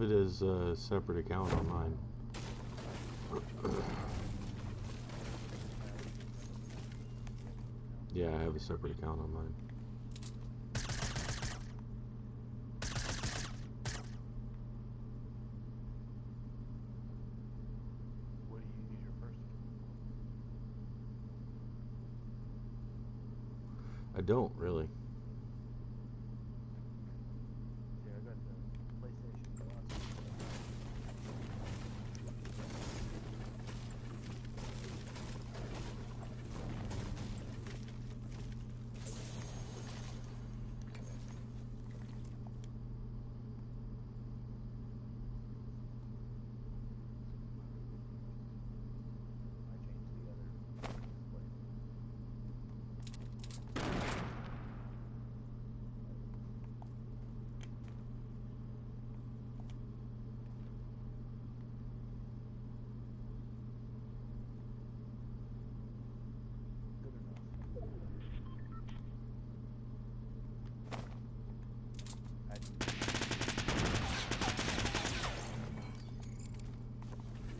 have it as a separate account on mine. yeah, I have a separate account on mine. What do you use your first account I don't really. for? Yeah, I got the PlayStation Plus. I changed the other display. Good enough.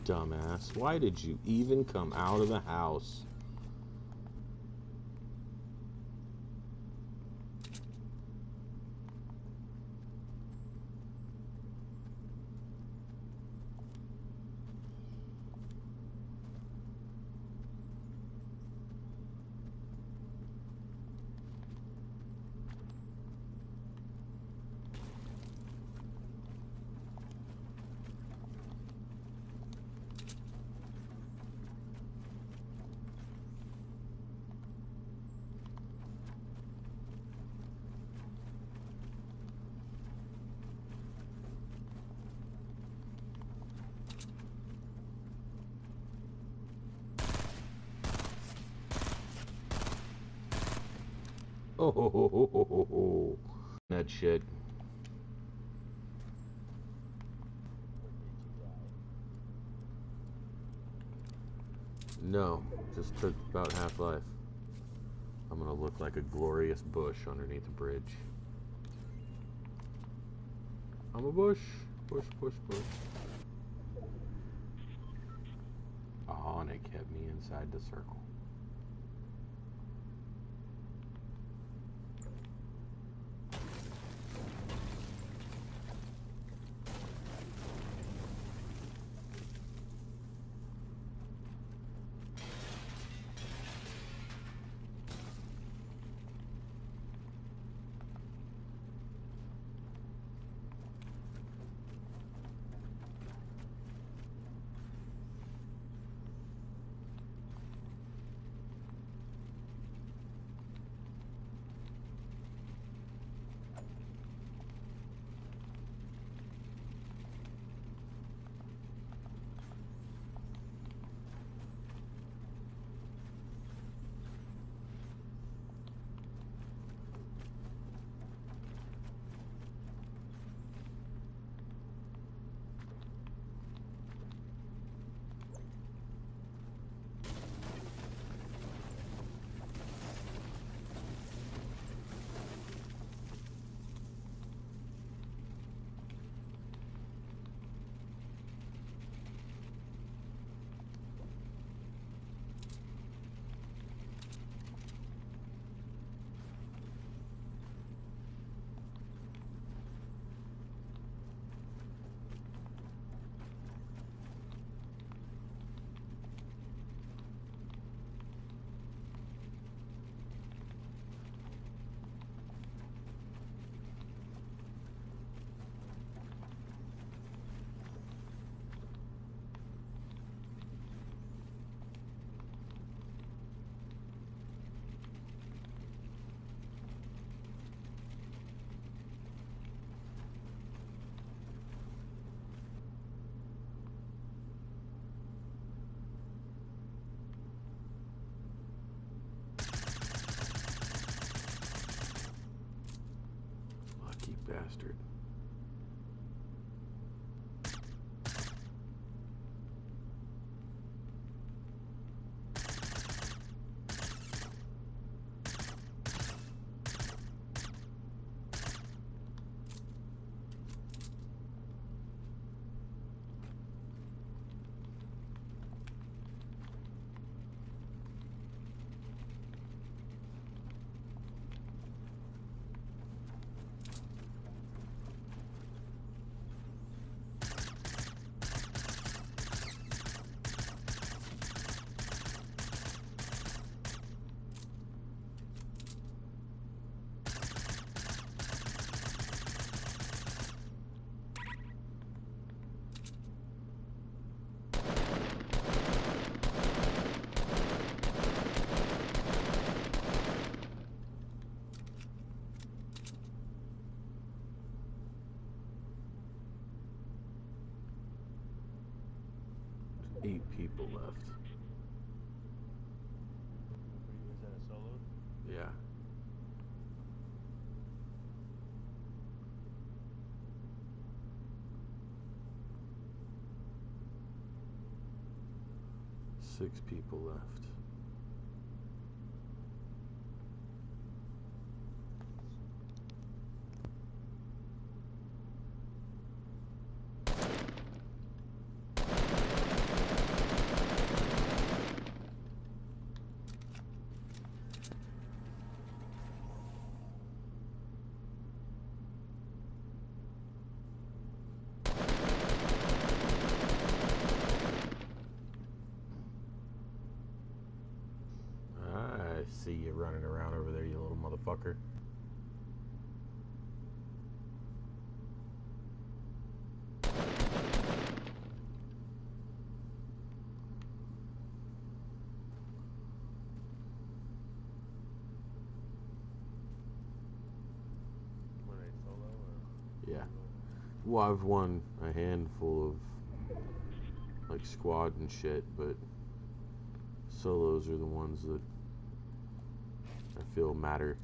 I Dumbass. Why did you even come out of the house? Oh, ho, ho, ho, ho, ho, that shit. No, just took about half life. I'm gonna look like a glorious bush underneath a bridge. I'm a bush. Bush, bush, bush. Oh, and it kept me inside the circle. Bastard. Eight people left. Is that a solo? Yeah. Six people left. I see you running around over there, you little motherfucker. Were they solo or? Yeah. Well, I've won a handful of like squad and shit, but solos are the ones that feel matter.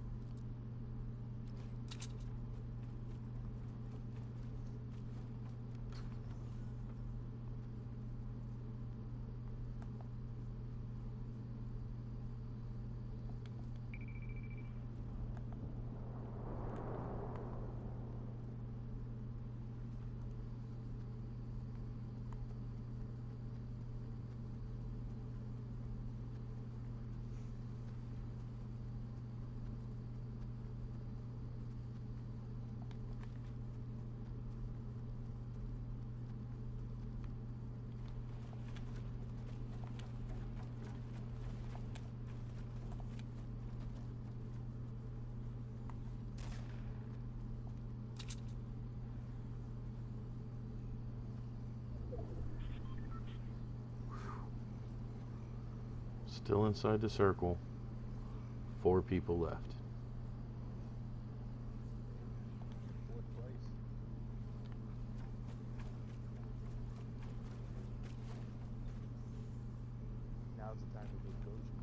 Still inside the circle. Four people left. Now's the time to ghost